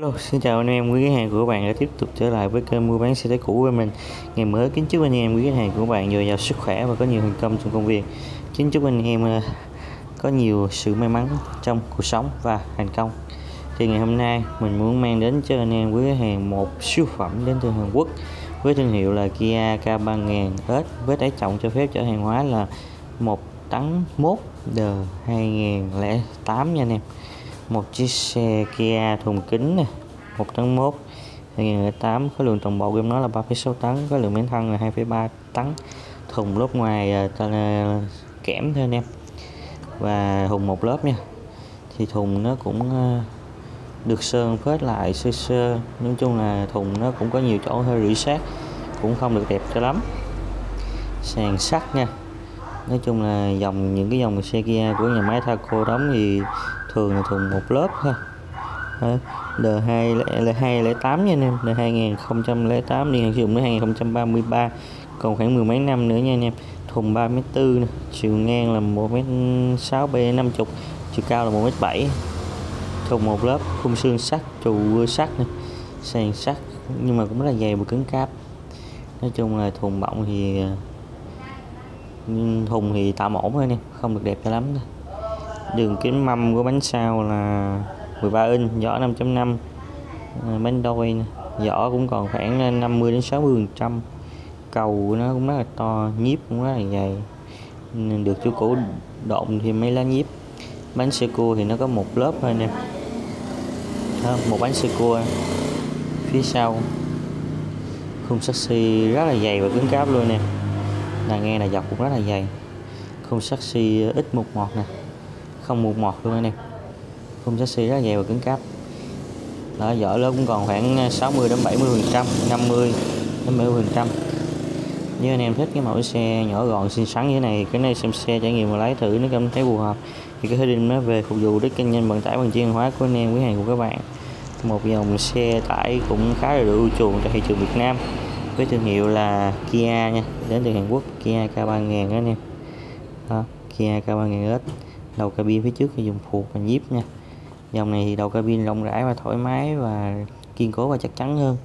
Hello, xin chào anh em quý khách hàng của các bạn đã tiếp tục trở lại với kênh mua bán xe tải cũ của mình. Ngày mới kính chúc anh em quý khách hàng của bạn dồi dào sức khỏe và có nhiều thành công trong công việc. Kính chúc anh em ờ, có nhiều sự may mắn trong cuộc sống và thành công. Thì ngày hôm nay mình muốn mang đến cho anh em quý khách hàng một siêu phẩm đến từ Hàn Quốc với thương hiệu là Kia K3000 S với tải trọng cho phép chở hàng hóa là 1 tấn mốt D 2008 nha anh em một chiếc xe Kia thùng kính này một tấn 1 2008 khối lượng toàn bộ của nó là 3,6 tấn khối lượng bánh thân là 2,3 tấn. Thùng lớp ngoài ờ, là kẽm thôi anh em. Và thùng một lớp nha. Thì thùng nó cũng ờ, được sơn phết lại sơ sơ. Nói chung là thùng nó cũng có nhiều chỗ hơi rỉ sát cũng không được đẹp cho lắm. Sàn sắt nha. Nói chung là dòng những cái dòng xe Kia của nhà máy Thaco đóng thì thường là thùng một lớp thôi D2 là 208 nha anh em. D 2008 đi sử dụng đến 2033 còn khoảng mười mấy năm nữa nha anh em. Thùng 3 m 4 chiều ngang là 1 m 6 b 50 chiều cao là 1 m 7 thùng một lớp, khung xương sắt, trụ sắt này sàn sắt, nhưng mà cũng rất là dày và cứng cáp. Nói chung là thùng bọng thì thùng thì tạm ổn thôi nè không được đẹp cho lắm thôi đường kính mâm của bánh sau là 13 inch, vỏ 5.5 bánh đôi nè. vỏ cũng còn khoảng 50 đến 60 phần trăm. Cầu của nó cũng rất là to, nhíp cũng rất là dày. Nên được chủ cũ độn thì mấy lá nhíp. Bánh sơ cua thì nó có một lớp thôi nè. Một bánh sơ cua phía sau. Khung saxi rất là dày và cứng cáp luôn nè. Là nghe là dọc cũng rất là dày. Khung saxi ít một mọt nè không mục mọt luôn anh em. Khung chassis rất dày và cứng cáp. Đó vỏ lớp cũng còn khoảng à, 60 đến 70 phần trăm 50 đến 70 phần trăm. Nếu anh em thích cái mẫu xe nhỏ gọn xinh xắn như thế này cái này xem xe trải nghiệm và lái thử nếu cảm thấy phù hợp. Thì có thể định nó về phục vụ để kinh doanh vận tải bằng chuyên hóa của anh em quý hàng của các bạn. Một dòng xe tải cũng khá là được ưu chuộng cho thị trường Việt Nam. Với thương hiệu là Kia nha đến từ Hàn Quốc Kia K3000 đó anh em. Đó, Kia K3000S đầu cabin phía trước thì dùng phuộc và nhíp nha. Dòng này thì đầu cabin rộng rãi và thoải mái và kiên cố và chắc chắn hơn.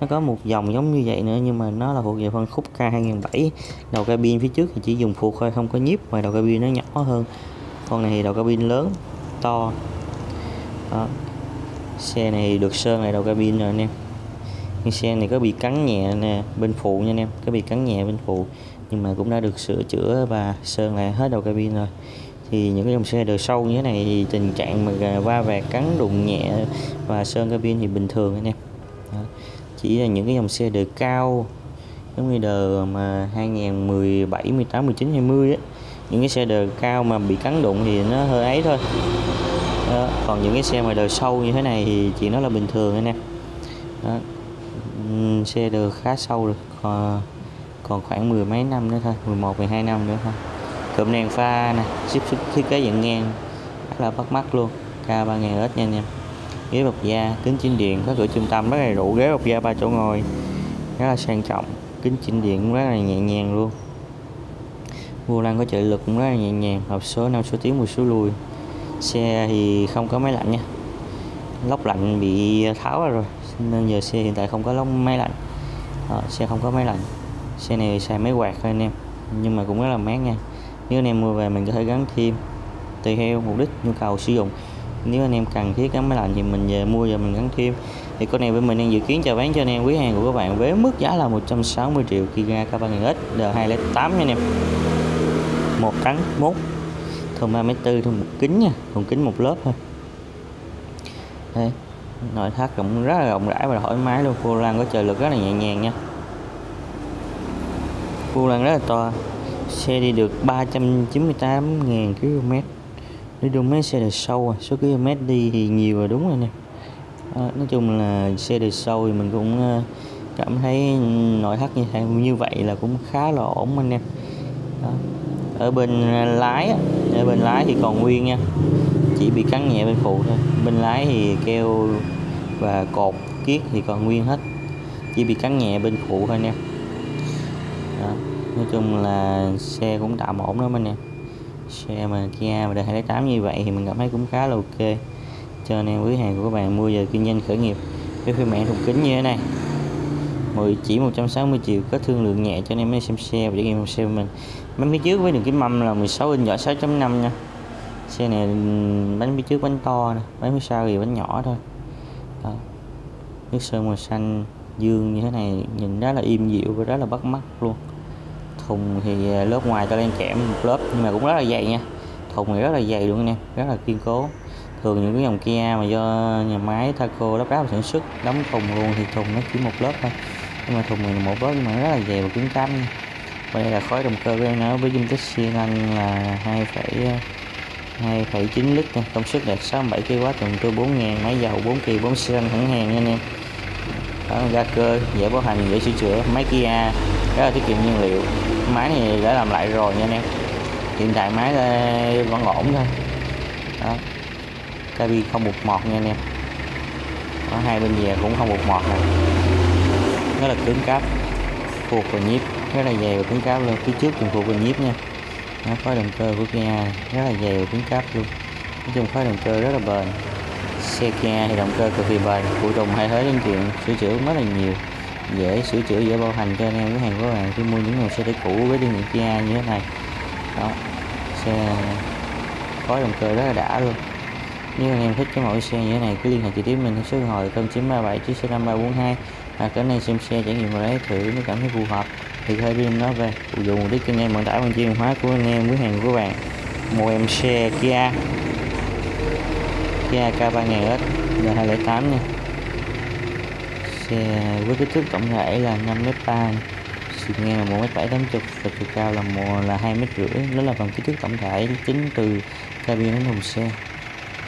Nó có một dòng giống như vậy nữa nhưng mà nó là thuộc về phân khúc K2007 đầu cabin phía trước thì chỉ dùng phuộc thôi, không có nhíp và đầu cabin nó nhỏ hơn. Con này thì đầu cabin lớn, to. Đó. xe này được sơn lại đầu cabin rồi anh em. Nhưng xe này có bị cắn nhẹ nè, bên phụ nha anh em. Có bị cắn nhẹ bên phụ, nhưng mà cũng đã được sửa chữa và sơn lại hết đầu cabin rồi thì những cái dòng xe đời sâu như thế này thì tình trạng mà va vẹt cắn đụng nhẹ và sơn cabin thì bình thường anh em Đó. chỉ là những cái dòng xe đời cao giống như đời mà 2017 18 19 20 á những cái xe đời cao mà bị cắn đụng thì nó hơi ấy thôi Đó. còn những cái xe mà đời sâu như thế này thì chỉ nó là bình thường anh em Đó. xe đời khá sâu rồi còn, còn khoảng mười mấy năm nữa thôi 11 12 năm nữa thôi cụm đèn pha nè ship thiết kế dạng ngang. Rất là bắt mắt luôn. K 3000 s nha anh em. Ghế bọc da kính chỉnh điện có cửa trung tâm rất là đủ ghế bọc da ba chỗ ngồi. Rất là sang trọng kính chỉnh điện cũng rất là nhẹ nhàng luôn. Vô lăng có trợ lực cũng rất là nhẹ nhàng hộp số 5 số tiến một số lùi. Xe thì không có máy lạnh nha. Lốc lạnh bị tháo ra rồi nên giờ xe hiện tại không có lốc máy lạnh. Đó, xe không có máy lạnh. Xe này xài máy quạt thôi anh em nhưng mà cũng rất là mát nha nếu anh em mua về mình có thể gắn thêm tùy theo mục đích, nhu cầu sử dụng. Nếu anh em cần thiết gắn máy lạnh thì mình về mua và mình gắn thêm. Thì con này bên mình đang dự kiến chào bán cho anh em. Quý hàng của các bạn với mức giá là 160 triệu Kia K3000X D208 nha anh em. Một tấn mốt. Thùng 3 m 4 thùng một kính nha, thùng kính một lớp thôi. Đây, nội thất cũng rất là rộng rãi và thoải mái luôn. Vô lăng có trời lực rất là nhẹ nhàng nha. Vô lăng rất là to xe đi được 398.000 km đi đường mấy xe đời sâu à. số km đi thì nhiều rồi đúng rồi nè. À, nói chung là xe đời sâu thì mình cũng à, cảm thấy nội thất như thế như vậy là cũng khá là ổn anh em. Đó. ở bên lái ở bên lái thì còn nguyên nha chỉ bị cắn nhẹ bên phụ thôi. Bên lái thì keo và cột kiết thì còn nguyên hết chỉ bị cắn nhẹ bên phụ thôi nha nói chung là xe cũng tạm ổn lắm anh em xe mà Kia mà đời 208 như vậy thì mình cảm thấy cũng khá là ok. Cho anh em quý hàng của các bạn mua về kinh doanh khởi nghiệp với phiên bản thùng kính như thế này. 10 chỉ 160 triệu có thương lượng nhẹ cho anh em xem xe và trải nghiệm xe mình. Bánh phía trước với đường kính mâm là 16 inch nhỏ 6.5 nha. Xe này ừ, bánh phía trước bánh to nè, bánh phía sau thì bánh nhỏ thôi. Đó. nước sơn màu xanh, dương như thế này nhìn rất là im dịu và rất là bắt mắt luôn thùng thì à, lớp ngoài ta lên kẽm một lớp nhưng mà cũng rất là dày nha. Thùng thì rất là dày luôn anh em rất là kiên cố. Thường những cái dòng Kia mà do nhà máy Taco lắp ráp sản xuất đóng thùng luôn thì thùng nó chỉ một lớp thôi. Nhưng mà thùng này là một lớp nhưng mà rất là dày và cứng cáp nha. Và đây là khói động cơ của em nó với dung tích xi lanh là 2, 2,9 à, lít nha. công suất đạt 67 kW tuần cơ 4 ngàn máy dầu 4 kỳ 4 xi lanh thẳng hàng nha anh em. Đó, ga cơ dễ bảo hành dễ sửa chữa máy Kia rất là tiết kiệm nhiên liệu. Máy này đã làm lại rồi nha anh em. Hiện tại máy ờ, vẫn ổn thôi. Đó. Cabin không bột mọt nha anh em. Có hai bên về cũng không bột mọt này rất là cứng cáp. Thuộc và nhíp. Rất là dày và cứng cáp luôn. Phía trước thì thuộc và nhíp nha. Nó có động cơ của Kia. Rất là dày và cứng cáp luôn. Nói chung khói động cơ rất là bền. Xe Kia thì động cơ cực kỳ bền. Phụ tùng hay thế đến chuyện sửa chữa rất là nhiều dễ sửa chữa, dễ bảo hành. Cho anh em với hàng của bạn, khi mua những dòng xe tải cũ với thương hiệu Kia như thế này. Đó, xe có động cơ rất là đã luôn. Nếu anh em thích cái mẫu xe như thế này, cứ liên hệ trực tiếp mình số điện thoại 0937 965 342 hoặc đến đây xem xe, trải nghiệm và lấy thử nếu cảm thấy phù hợp. Thì có thể đem nó về, phục vụ mục đích kinh doanh vận tải bằng chuyên hóa của anh em với hàng của bạn. Một em xe Kia. Kia K3000S là 208 nha xe với kích thước tổng thể là 5m3 chiều ngang là 1m780 và chiều cao là một là 2 mét rưỡi. Đó là phần kích thước tổng thể tính từ cabin đến thùng xe.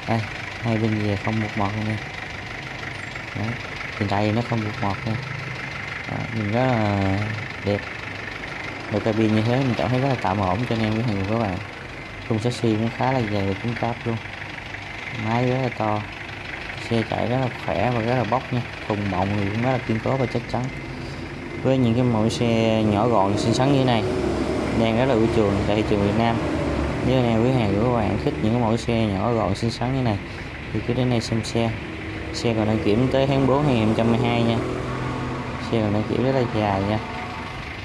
Đây hai bên về không một mọt nha. Đấy. hiện tại thì nó không một mọt nha. Đó, nhìn rất là đẹp. Đầu cabin như thế mình cảm thấy rất là tạm ổn cho anh em với hàng các bạn. Khung chassis cũng khá là dày và cứng cáp luôn. Máy rất là to xe chạy rất là khỏe và rất là bốc nha. Thùng mộng thì cũng rất là kiên cố và chắc chắn. Với những cái mẫu xe nhỏ gọn xinh xắn như thế này đang rất là ưa chuộng tại thị trường Việt Nam. Nếu anh em quý hàng của các bạn thích những mẫu xe nhỏ gọn xinh xắn như này thì cứ đến đây xem xe. Xe còn đăng kiểm tới tháng 4 2022 nha. Xe còn đăng kiểm rất là dài nha.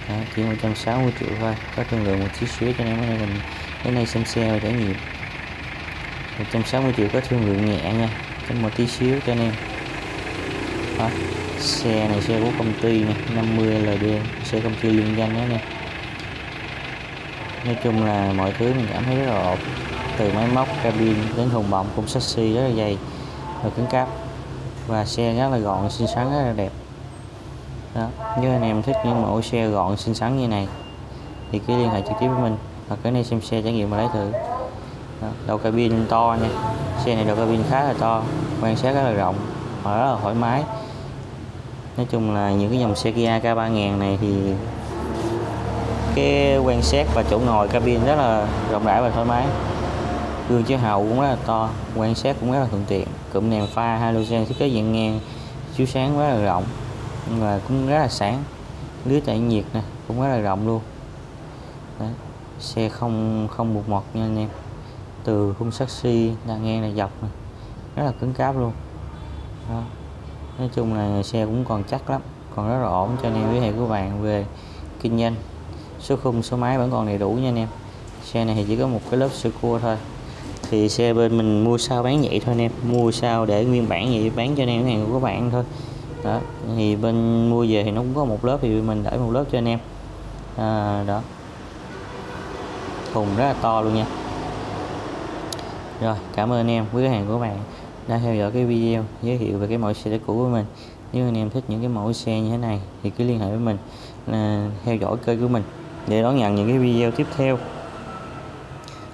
Đó, chỉ 160 triệu thôi. Có thương lượng một chút xíu cho anh em mình đến đây xem xe và trải nghiệm. 160 triệu có thương lượng nhẹ nha thêm một tí xíu cho anh em. Đó. xe này xe của công ty này 50 LD xe công ty liên danh đó nha. Nói chung là mọi thứ mình cảm thấy rất là ổn. Từ máy móc, cabin đến thùng bọng cũng sexy, rất là dày và cứng cáp. Và xe rất là gọn, xinh xắn, rất là đẹp. Đó nếu anh em thích những mẫu xe gọn, xinh xắn như này thì cứ liên hệ trực tiếp với mình. Hoặc cái này xem xe trải nghiệm và lấy thử. Đó. đầu cabin to nha xe này đầu cabin khá là to, quan sát rất là rộng và rất là thoải mái. Nói chung là những cái dòng xe Kia K3000 này thì cái quan sát và chỗ ngồi cabin rất là rộng rãi và thoải mái. Gương chiếu hậu cũng rất là to, quan sát cũng rất là thuận tiện. Cụm đèn pha halogen thiết kế dạng ngang, chiếu sáng rất là rộng và cũng rất là sáng. Lưới tản nhiệt nè, cũng rất là rộng luôn. Đấy. xe không không buộc mọt nha anh em từ khung saxi là ngang này dọc này. rất là cứng cáp luôn. Đó. nói chung là xe cũng còn chắc lắm còn rất là ổn cho nên quý hệ của bạn về kinh doanh. Số khung số máy vẫn còn đầy đủ nha anh em. Xe này thì chỉ có một cái lớp sơ cua thôi. Thì xe bên mình mua sao bán vậy thôi anh em. Mua sao để nguyên bản vậy bán cho anh em hàng của các bạn thôi. Đó. Thì bên mua về thì nó cũng có một lớp thì mình để một lớp cho anh em. À, đó. Thùng rất là to luôn nha rồi, cảm ơn anh em, quý khách hàng của bạn đã theo dõi cái video giới thiệu về cái mẫu xe cũ của mình. Nếu anh em thích những cái mẫu xe như thế này thì cứ liên hệ với mình là theo dõi kênh của mình để đón nhận những cái video tiếp theo.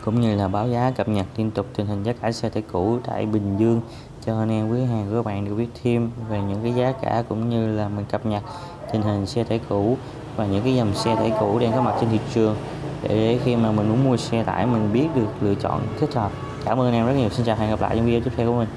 Cũng như là báo giá cập nhật liên tục tình hình giá cả xe tải cũ tại Bình Dương cho anh em, quý hàng của các bạn được biết thêm về những cái giá cả cũng như là mình cập nhật tình hình xe tải cũ và những cái dòng xe tải cũ đang có mặt trên thị trường để khi mà mình muốn mua xe tải mình biết được lựa chọn thích hợp cảm ơn em rất nhiều. Xin chào, hẹn gặp lại trong video tiếp theo của mình.